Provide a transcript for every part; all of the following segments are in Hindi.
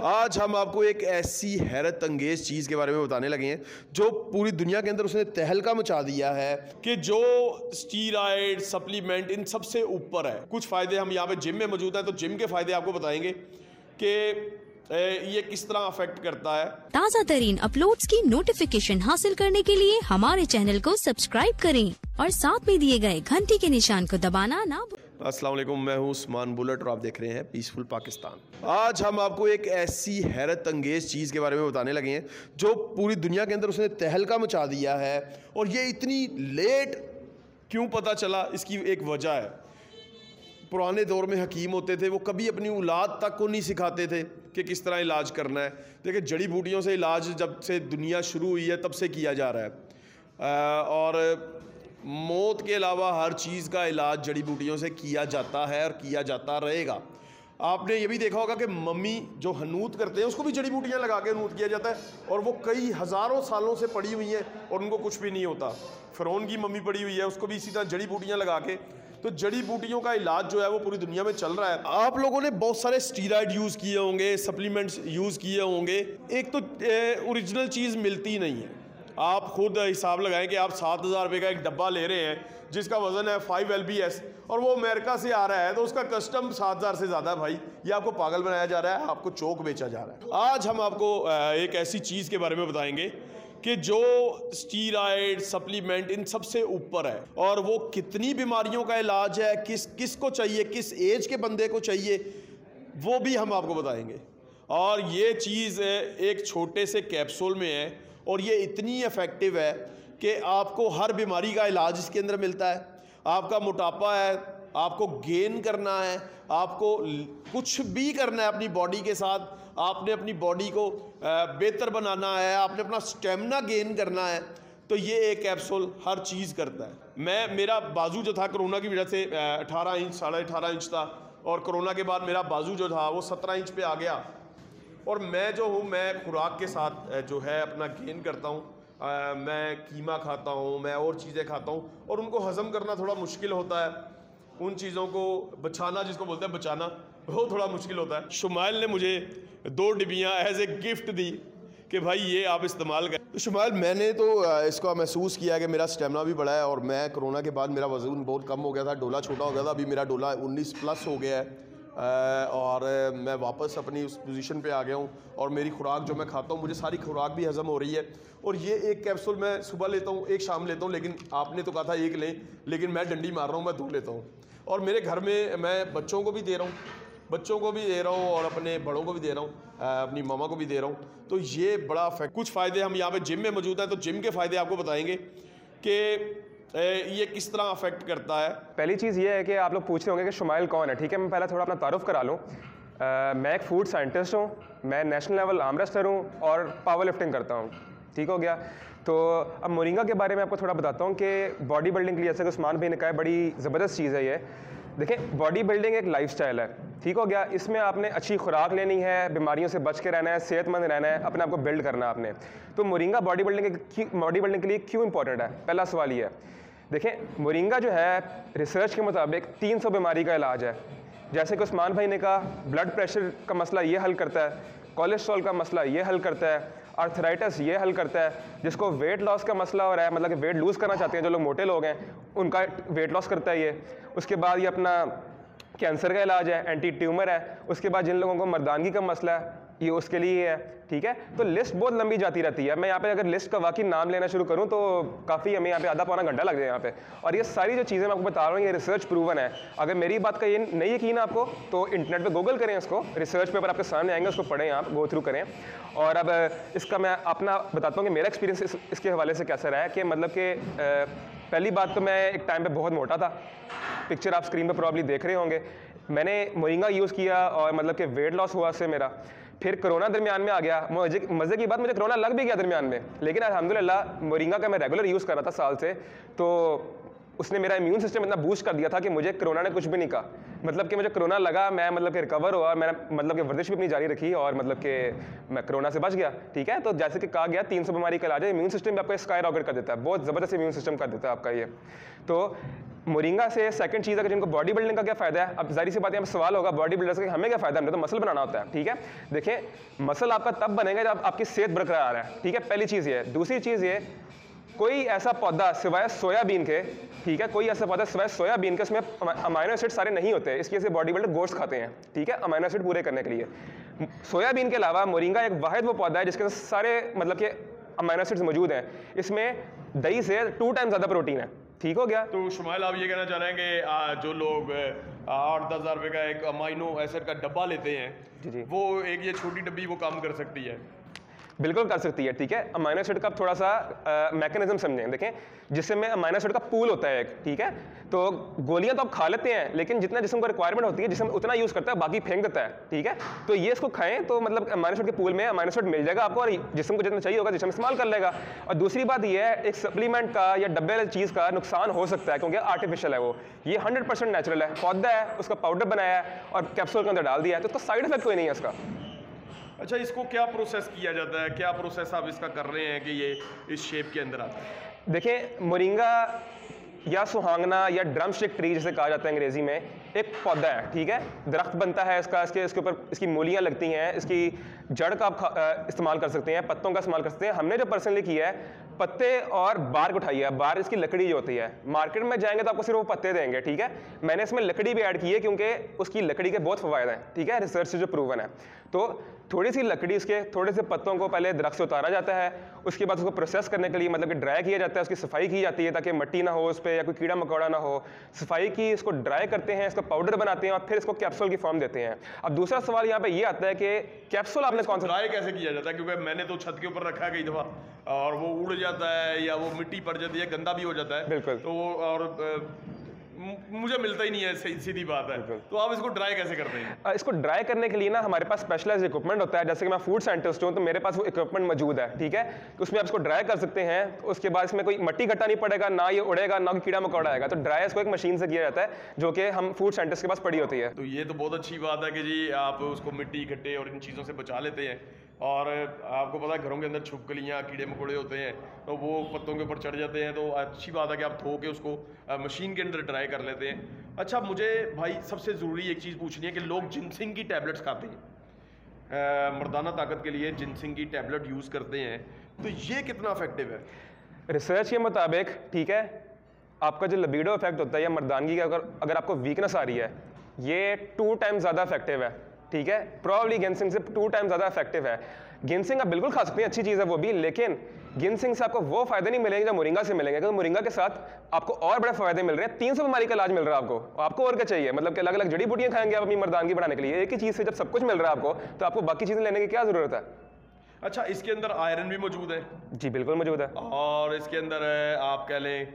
आज हम आपको एक ऐसी हैरत अंगेज चीज़ के बारे में बताने लगे हैं, जो पूरी दुनिया के अंदर उसने तहलका मचा दिया है कि जो स्टीराइड सप्लीमेंट इन सबसे ऊपर है कुछ फ़ायदे हम यहाँ पे जिम में मौजूद हैं तो जिम के फ़ायदे आपको बताएँगे कि ये किस तरह अफेक्ट करता है ताज़ा तरीन अपलोड की नोटिफिकेशन हासिल करने के लिए हमारे चैनल को सब्सक्राइब करें और साथ में दिए गए घंटी के निशान को दबाना ना। अस्सलाम वालेकुम, मैं हूँ उस्मान बुलेट और आप देख रहे हैं पीसफुल पाकिस्तान आज हम आपको एक ऐसी हैरत अंगेज चीज़ के बारे में बताने लगे हैं, जो पूरी दुनिया के अंदर उसने तहलका मचा दिया है, और ये इतनी लेट क्यों पता चला? इसकी एक वजह है। पुराने दौर में हकीम होते थे, वो कभी अपनी औलाद तक को नहीं सिखाते थे कि किस तरह इलाज करना है। देखिए, जड़ी बूटियों से इलाज जब से दुनिया शुरू हुई है, तब से किया जा रहा है। और मौत के अलावा हर चीज़ का इलाज जड़ी बूटियों से किया जाता है और किया जाता रहेगा। आपने ये भी देखा होगा कि मम्मी जो हनूत करते हैं, उसको भी जड़ी बूटियाँ लगा के हनूत किया जाता है और वो कई हज़ारों सालों से पड़ी हुई हैं और उनको कुछ भी नहीं होता। फ़िरौन की मम्मी पड़ी हुई है, उसको भी इसी तरह जड़ी बूटियाँ लगा के। तो जड़ी बूटियों का इलाज जो है, वो पूरी दुनिया में चल रहा है। आप लोगों ने बहुत सारे स्टीराइड यूज़ किए होंगे सप्लीमेंट्स यूज़ किए होंगे। एक तो ओरिजिनल चीज़ मिलती नहीं है। आप खुद हिसाब लगाएँ कि आप सात हज़ार रुपये का एक डब्बा ले रहे हैं, जिसका वज़न है फाइव एल और वो अमेरिका से आ रहा है तो उसका कस्टम सात हज़ार से ज़्यादा है भाई। ये आपको पागल बनाया जा रहा है, आपको चौक बेचा जा रहा है। आज हम आपको एक ऐसी चीज़ के बारे में बताएँगे कि जो स्टीराइड सप्लीमेंट इन सबसे ऊपर है, और वो कितनी बीमारियों का इलाज है, किस किस को चाहिए, किस एज के बंदे को चाहिए, वो भी हम आपको बताएँगे। और ये चीज़ एक छोटे से कैप्सूल में है और ये इतनी इफ़ेक्टिव है कि आपको हर बीमारी का इलाज इसके अंदर मिलता है। आपका मोटापा है, आपको गेन करना है, आपको कुछ भी करना है अपनी बॉडी के साथ, आपने अपनी बॉडी को बेहतर बनाना है, आपने अपना स्टेमिना गेन करना है तो ये एक कैप्सूल हर चीज़ करता है। मैं, मेरा बाजू जो था कोरोना की वजह से अठारह इंच साढ़े अठारह इंच था और कोरोना के बाद मेरा बाजू जो था वो सत्रह इंच पे आ गया। और मैं जो हूँ, मैं खुराक के साथ जो है अपना गेन करता हूँ। मैं कीमा खाता हूँ, मैं और चीज़ें खाता हूँ और उनको हज़म करना थोड़ा मुश्किल होता है। उन चीज़ों को बचाना, जिसको बोलते हैं बचाना, वो थोड़ा मुश्किल होता है। शुमाइल ने मुझे दो डिबियाँ एज ए गिफ्ट दी कि भाई ये आप इस्तेमाल करें। तो शुमाइल, मैंने तो इसका महसूस किया कि मेरा स्टेमिना भी बढ़ा है और मैं कोरोना के बाद मेरा वज़न बहुत कम हो गया था, डोला छोटा हो गया था, अभी मेरा डोला 19 प्लस हो गया है। और मैं वापस अपनी उस पोजीशन पे आ गया हूँ और मेरी खुराक जो मैं खाता हूँ, मुझे सारी खुराक भी हज़म हो रही है। और ये एक कैप्सूल मैं सुबह लेता हूँ, एक शाम लेता हूँ, लेकिन आपने तो कहा था एक लें, लेकिन मैं डंडी मार रहा हूँ, मैं दो लेता हूँ। और मेरे घर में मैं बच्चों को भी दे रहा हूँ, बच्चों को भी दे रहा हूँ और अपने बड़ों को भी दे रहा हूँ अपनी मामा को भी दे रहा हूँ। तो ये बड़ा कुछ फ़ायदे हम यहाँ पर जिम में मौजूद हैं तो जिम के फ़ायदे आपको बताएँगे कि ये किस तरह अफेक्ट करता है? पहली चीज़ ये है कि आप लोग पूछ रहे होंगे कि शुमाइल कौन है, ठीक है? मैं पहले थोड़ा अपना तारुफ करा लूँ। मैं एक फ़ूड साइंटिस्ट हूँ, मैं नेशनल लेवल आमरेस्टर हूँ और पावर लिफ्टिंग करता हूँ, ठीक हो गया? तो अब मोरिंगा के बारे में आपको थोड़ा बताता हूँ कि बॉडी बिल्डिंग के लिए जैसे उस्मान भाई ने कहा बड़ी ज़बरदस्त चीज़ है ये। देखें बॉडी बिल्डिंग एक लाइफस्टाइल है, ठीक हो गया? इसमें आपने अच्छी खुराक लेनी है, बीमारियों से बच के रहना है, सेहतमंद रहना है, अपने आप को बिल्ड करना है आपने। तो moringa body building body building के लिए क्यों इंपॉर्टेंट है? पहला सवाल ये है। देखें मोरिंगा जो है रिसर्च के मुताबिक 300 बीमारी का इलाज है। जैसे कि उस्मान भाई ने कहा ब्लड प्रेशर का मसला ये हल करता है कोलेस्ट्रॉल का मसला ये हल करता है आर्थराइटिस ये हल करता है, जिसको वेट लॉस का मसला हो रहा है मतलब कि वेट लूज़ करना चाहते हैं जो लोग मोटे लोग हैं, उनका वेट लॉस करता है ये। उसके बाद ये अपना कैंसर का इलाज है एंटी ट्यूमर है, उसके बाद जिन लोगों को मर्दानगी का मसला है ये उसके लिए है ठीक है? तो लिस्ट बहुत लंबी जाती रहती है। मैं यहाँ पे अगर लिस्ट का वाकई नाम लेना शुरू करूँ तो काफ़ी हमें यहाँ पे आधा पौना घंटा लग जाए यहाँ पे। और ये सारी जो चीज़ें मैं आपको बता रहा हूँ ये रिसर्च प्रूवन है। अगर मेरी बात का ये नहीं यकीन आपको तो इंटरनेट पर गूगल करें इसको रिसर्च पेपर आपके सामने आएँगे उसको पढ़ें आप गो थ्रू करें। और अब इसका मैं अपना बताता हूँ कि मेरा एक्सपीरियंस इस, इसके हवाले से कैसा रहा है कि मतलब कि पहली बात तो मैं एक टाइम पर बहुत मोटा था। पिक्चर आप स्क्रीन पर प्रॉब्ली देख रहे होंगे। मैंने मोरिंगा यूज़ किया और मतलब कि वेट लॉस हुआ से मेरा। फिर कोरोना दरमियान में आ गया। मुझे मज़े की बात, मुझे कोरोना लग भी गया दरमियान में। लेकिन अलहमदिल्ला मोरिंगा का मैं रेगुलर यूज़ कर रहा था साल से। तो उसने मेरा इम्यून सिस्टम इतना बूस्ट कर दिया था कि मुझे कोरोना ने कुछ भी नहीं कहा। मतलब कि मुझे कोरोना लगा, मैं मतलब कि रिकवर हुआ मैंने मतलब कि वर्जिश भी अपनी जारी रखी और मतलब कि मैं कोरोना से बच गया, ठीक है? तो जैसे कि कहा गया, तीन सौ बीमारी का इलाज है इम्यून सिस्टम भी आपका स्काई रॉकेट कर देता है। बहुत ज़बरदस्त इम्यून सिस्टम कर देता है आपका ये। तो मोरिंगा से सेकंड चीज़ कि जिनको बॉडी बिल्डिंग का क्या फ़ायदा है? अब जारी सी बात है सवाल होगा बॉडी बिल्डर्स का हमें क्या फ़ायदा? हमने तो मसल बनाना होता है, ठीक है? देखिए मसल आपका तब बनेगा जब आपकी सेहत बरकरार है, ठीक है? पहली चीज़ ये दूसरी चीज़ ये कोई ऐसा पौधा सिवाय सोयाबीन के ठीक है कोई ऐसा पौधा सिवाय सोयाबीन के उसमें अमाइनो एसिड सारे नहीं होते इसकी वजह से बॉडी बिल्डर गोश्त खाते हैं ठीक है अमाइनो एसिड पूरे करने के लिए। सोयाबीन के अलावा मोरिंगा एक वाहिद वो पौधा है जिसके सारे मतलब कि अमाइनो एसिड्स मौजूद हैं। इसमें दही से टू टाइम ज़्यादा प्रोटीन है ठीक हो गया? तो शुमाइल आप ये कहना चाह रहे हैं कि जो लोग आठ दस हज़ार रुपये का एक अमाइनो एसिड का डब्बा लेते हैं जी जी। वो एक ये छोटी डब्बी वो काम कर सकती है? बिल्कुल कर सकती है, ठीक है? अमाइनो एसिड का थोड़ा सा मैकेनिज्म समझें। देखें, जिससे में अमाइनो एसिड का पूल होता है एक, ठीक है? तो गोलियाँ तो आप खा लेते हैं, लेकिन जितना जिसम को रिक्वायरमेंट होती है, जिसम उतना यूज़ करता है, बाकी फेंक देता है, ठीक है? तो ये इसको खाएँ तो मतलब अमाइनो एसिड के पूल में अमाइनो एसिड मिल जाएगा आपको और जिसम को जितना चाहिए होगा, जिसम इस्तेमाल कर लेगा। और दूसरी बात यह है, एक सप्लीमेंट का या डब्बे वाली चीज़ का नुकसान हो सकता है, क्योंकि आर्टिफिशियल है वो। ये हंड्रेड नेचुरल है पौधा है, उसका पाउडर बनाया है और कैप्सूल के अंदर डाल दिया है तो उसका साइड इफ़ेक्ट कोई नहीं है इसका। अच्छा इसको क्या प्रोसेस किया जाता है? क्या प्रोसेस आप इसका कर रहे हैं कि ये इस शेप के अंदर आता है? देखिए मोरिंगा या सुहांगना या ड्रम स्टिक ट्री जिसे कहा जाता है अंग्रेज़ी में, एक पौधा है, ठीक है? दरख्त बनता है इसका, इसके इसके ऊपर इसकी मूलियाँ लगती हैं, इसकी जड़ का आप इस्तेमाल कर सकते हैं, पत्तों का इस्तेमाल कर सकते हैं। हमने जो पर्सनली किया है पत्ते और बार्क उठाई है बार इसकी लकड़ी जो होती है, मार्केट में जाएँगे तो आपको सिर्फ़ वो पत्ते देंगे, ठीक है? मैंने इसमें लकड़ी भी ऐड की है क्योंकि उसकी लकड़ी के बहुत फ़ायदे हैं, ठीक है? रिसर्च से जो प्रूवन है। तो थोड़ी सी लकड़ी उसके थोड़े से पत्तों को पहले दरख्त से उतारा जाता है उसके बाद उसको प्रोसेस करने के लिए मतलब कि ड्राई किया जाता है उसकी सफ़ाई की जाती है ताकि मट्टी ना हो उस पर या कोई कीड़ा मकोड़ा ना हो। सफ़ाई की इसको ड्राई करते हैं इसका पाउडर बनाते हैं और फिर इसको कैप्सूल की फॉर्म देते हैं। अब दूसरा सवाल यहाँ पे ये आता है कि कैप्सूल आपने कौन सा ड्राई कैसे किया जाता है? क्योंकि मैंने तो छत के ऊपर रखा है कई दफ़ा और वो उड़ जाता है या वो मिट्टी पड़ जाती है गंदा भी हो जाता है। बिल्कुल। तो और मुझे मिलता ही नहीं है सीधी बात है। तो आप इसको ड्राई कैसे करते हैं? इसको ड्राई करने के लिए ना हमारे पास स्पेशलाइज इक्विपमेंट होता है। जैसे कि मैं फ़ूड साइंटिस्ट हूँ तो मेरे पास वो इक्विपमेंट मौजूद है ठीक है? तो उसमें आप इसको ड्राई कर सकते हैं। तो उसके बाद इसमें कोई मट्टी घट्टा नहीं पड़ेगा ना ये उड़ेगा ना कीड़ा मकोड़ा आएगा। तो ड्राई इसको एक मशीन से किया जाता है जो कि हम फ़ूड साइंटिस्ट के पास पड़ी होती है। तो ये तो बहुत अच्छी बात है कि जी आप उसको मिट्टी इकट्ठे और इन चीज़ों से बचा लेते हैं। और आपको पता है घरों के अंदर छुपकलियाँ, कीड़े मकोड़े होते हैं तो वो पत्तों के ऊपर चढ़ जाते हैं तो अच्छी बात है कि आप धो के उसको मशीन के अंदर ड्राई कर लेते हैं। अच्छा मुझे भाई सबसे ज़रूरी एक चीज़ पूछनी है कि लोग जिनसिंग की टैबलेट्स खाते हैं। मर्दाना ताकत के लिए जिनसिंग की टैबलेट यूज़ करते हैं तो ये कितना इफ़ेक्टिव है? रिसर्च के मुताबिक, ठीक है, आपका जो लबीडो इफ़ेक्ट होता है या मर्दानगी का, अगर अगर आपको वीकनेस आ रही है, ये टू टाइम ज़्यादा इफ़ेक्टिव है। ठीक है? प्रॉब्ली गेंसिंग से टू टाइम ज़्यादा इफ़ेक्टिव है। गेंसिंग आप बिल्कुल खा सकते हैं, अच्छी चीज़ है वो भी, लेकिन गेंसिंग से आपको वो फ़ायदे नहीं मिलेंगे जो मोरिंगा से मिलेंगे, क्योंकि मोरिंगा के साथ आपको और बड़े फ़ायदे मिल रहे हैं। तीन सौ बीमारी का इलाज मिल रहा है आपको आपको और क्या चाहिए? मतलब कि अलग अलग जड़ी बूटियाँ खाएँगे आप अपनी मर्दानगी बढ़ाने के लिए, एक ही चीज़ से जब सब कुछ मिल रहा है आपको तो आपको बाकी चीज़ें लेने की क्या ज़रूरत है? अच्छा इसके अंदर आयरन भी मौजूद है? जी बिल्कुल मौजूद है। और इसके अंदर आप कह लें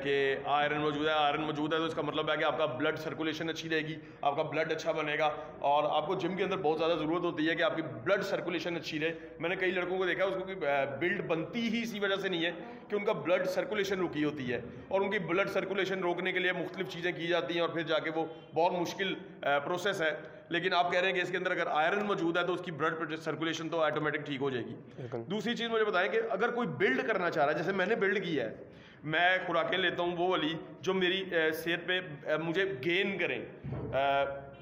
कि आयरन मौजूद है आयरन मौजूद है तो इसका मतलब है कि आपका ब्लड सर्कुलेशन अच्छी रहेगी आपका ब्लड अच्छा बनेगा और आपको जिम के अंदर बहुत ज़्यादा ज़रूरत होती है कि आपकी ब्लड सर्कुलेशन अच्छी रहे। मैंने कई लड़कों को देखा है उसको बिल्ड बनती ही इसी वजह से नहीं है कि उनका ब्लड सर्कुलेशन रुकी होती है और उनकी ब्लड सर्कुलेशन रोकने के लिए मुख्तलिफ़ चीज़ें की जाती हैं और फिर जाके वो बहुत मुश्किल प्रोसेस है। लेकिन आप कह रहे हैं कि इसके अंदर अगर आयरन मौजूद है तो उसकी ब्लड सर्कुलेशन तो ऑटोमेटिक ठीक हो जाएगी। दूसरी चीज़ मुझे बताएँ कि अगर कोई बिल्ड करना चाह रहा है जैसे मैंने बिल्ड किया है मैं खुराकें लेता हूँ वो वाली जो मेरी सेहत पे मुझे गेन करें।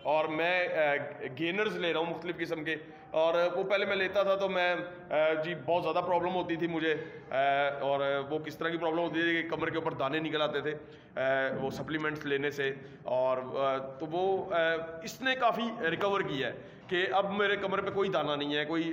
और मैं गेनर्स ले रहा हूँ मुख्तलिफ़ किस्म के और वो पहले मैं लेता था तो मैं जी बहुत ज़्यादा प्रॉब्लम होती थी मुझे। और वो किस तरह की प्रॉब्लम होती थी कि कमर के ऊपर दाने निकल आते थे वो सप्लीमेंट्स लेने से। और तो वो इसने काफ़ी रिकवर किया है कि अब मेरे कमर पे कोई दाना नहीं है कोई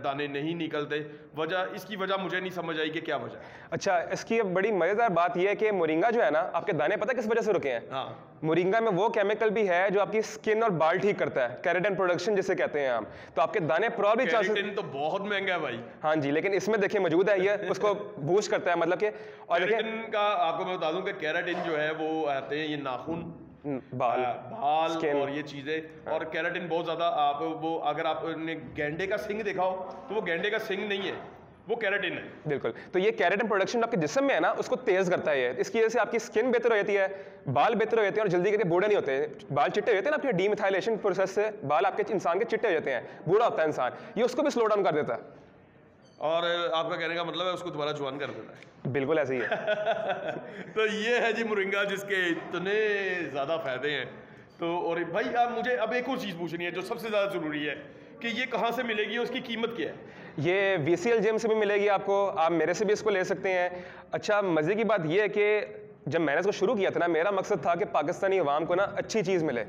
दाने नहीं निकलते। वजह इसकी वजह मुझे नहीं समझ आई कि क्या वजह अच्छा इसकी अब बड़ी मज़ेदार बात यह है कि मोरिंगा जो है ना आपके दाने पता किस वजह से रुके हैं? हाँ। मोरिंगा में वो केमिकल भी है जो आपकी स्किन और बाल ठीक करता है कैरेटिन प्रोडक्शन जिसे कहते हैं आप तो आपके दाने प्रॉब्लम चांसेस तो बहुत महँगा है भाई। हाँ जी लेकिन इसमें देखिए मौजूद है ये उसको बूस्ट करता है मतलब के और देखिए केराटिन का आपको मैं बता दूँ कि केराटिन जो है वो आते हैं ये नाखून बाल। आ, बाल और ये चीज़ें। और केराटिन बहुत ज़्यादा आप वो अगर आपने गेंडे का सिंग देखा हो तो वो गेंडे का सिंग नहीं है। वो केराटिन है। बिल्कुल। तो ये कैरेटिन प्रोडक्शन आपके जिस्म में है ना उसको तेज करता है इसकी वजह से आपकी स्किन बेहतर हो जाती है बाल बेहतर हो जाते हैं और जल्दी करके बूढ़े नहीं होते। बाल चिट्टे हो जाते हैं ना आपके डीमिथाइलेशन प्रोसेस से बाल आपके इंसान के चिट्टे हो जाते हैं। बूढ़ा होता है इंसान। ये उसको भी स्लो डाउन कर देता है। और आपका कहने का मतलब है उसको दोबारा जवान कर देना है। बिल्कुल ऐसे ही है। तो ये है जी मुरिंगा जिसके इतने ज़्यादा फ़ायदे हैं। तो और भाई आप मुझे अब एक और चीज़ पूछनी है जो सबसे ज़्यादा ज़रूरी है कि ये कहाँ से मिलेगी उसकी कीमत क्या है? ये वी सी जिम से भी मिलेगी आपको। आप मेरे से भी इसको ले सकते हैं। अच्छा मज़े की बात यह है कि जब मैंने इसको शुरू किया था ना, मेरा मकसद था कि पाकिस्तानी अवाम को ना अच्छी चीज़ मिले।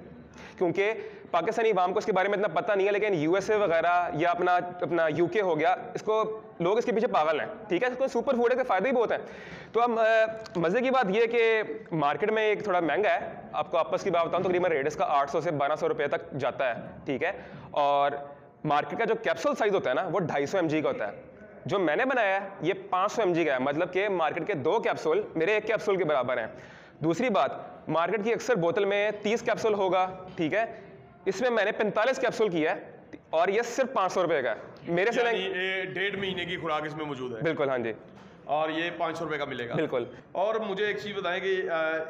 क्योंकि पाकिस्तानी अवाम को इसके बारे में इतना पता नहीं है, लेकिन यूएसए वगैरह या अपना अपना यूके हो गया, इसको, लोग इसके पीछे पागल हैं। ठीक है, इसको सुपर फ़ूड है के फ़ायदे ही बहुत हैं। तो अब मज़े की बात यह है कि मार्केट में एक थोड़ा महँगा है। आपको आपस की बात बताऊँ तकरीबन रेट इसका आठ सौ से बारह सौ रुपये तक जाता है। ठीक है, और मार्केट का जो कैप्सूल साइज़ होता है ना वो ढाई सौ का होता है। जो मैंने बनाया है ये 500 सौ का है। मतलब कि मार्केट के दो कैप्सूल मेरे एक कैप्सूल के बराबर हैं। दूसरी बात मार्केट की अक्सर बोतल में 30 कैप्सूल होगा ठीक है? इसमें मैंने 45 कैप्सूल किया है और ये सिर्फ़ पाँच सौ का है। मेरे से डेढ़ महीने की खुराक इसमें मौजूद है। बिल्कुल हाँ जी। और ये पाँच सौ रुपये का मिलेगा। बिल्कुल। और मुझे एक चीज़ बताएँ कि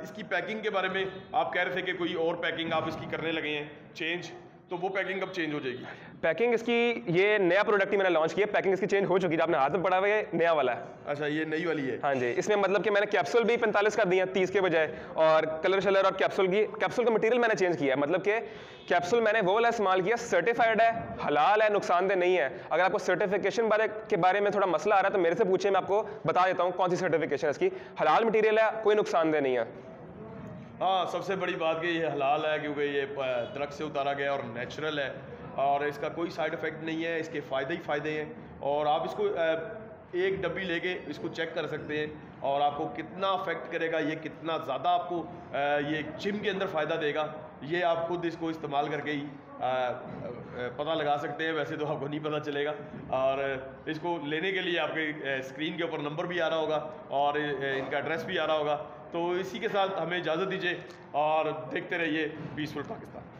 इसकी पैकिंग के बारे में आप कह रहे थे कि कोई और पैकिंग आप इसकी करने लगे हैं चेंज तो वो पैकिंग कब चेंज हो जाएगी? पैकिंग इसकी ये नया प्रोडक्ट ही मैंने लॉन्च किया पैकिंग इसकी चेंज हो चुकी है आपने हाथ में पड़ा हुआ है नया वाला है। अच्छा ये नई वाली है। हाँ जी इसमें मतलब कि मैंने कैप्सूल भी 45 कर दिए तीस के बजाय और कलर शलर और कैप्सूल की कैप्सूल का मटेरियल मैंने चेंज किया है मतलब कि कैप्सूल मैंने वो वाला इस्तेमाल किया सर्टिफाइड है हलाल है नुकसानदेह नहीं है। अगर आपको सर्टिफिकेशन बारे के बारे में थोड़ा मसला आ रहा है तो मेरे से पूछे मैं आपको बता देता हूँ कौन सी सर्टिफिकेशन है इसकी। हलाल मटीरियल है कोई नुकसानदेह नहीं है। हाँ सबसे बड़ी बात कि ये हलाल है क्योंकि ये दरख्त से उतारा गया और नेचुरल है। और इसका कोई साइड इफ़ेक्ट नहीं है, इसके फ़ायदे ही फ़ायदे हैं। और आप इसको एक डब्बी लेके इसको चेक कर सकते हैं और आपको कितना अफेक्ट करेगा, ये कितना ज़्यादा आपको ये जिम के अंदर फ़ायदा देगा, ये आप खुद इसको इस्तेमाल करके ही पता लगा सकते हैं। वैसे तो आपको नहीं पता चलेगा। और इसको लेने के लिए आपके स्क्रीन के ऊपर नंबर भी आ रहा होगा और इनका एड्रेस भी आ रहा होगा। तो इसी के साथ हमें इजाज़त दीजिए और देखते रहिए पीसफुल पाकिस्तान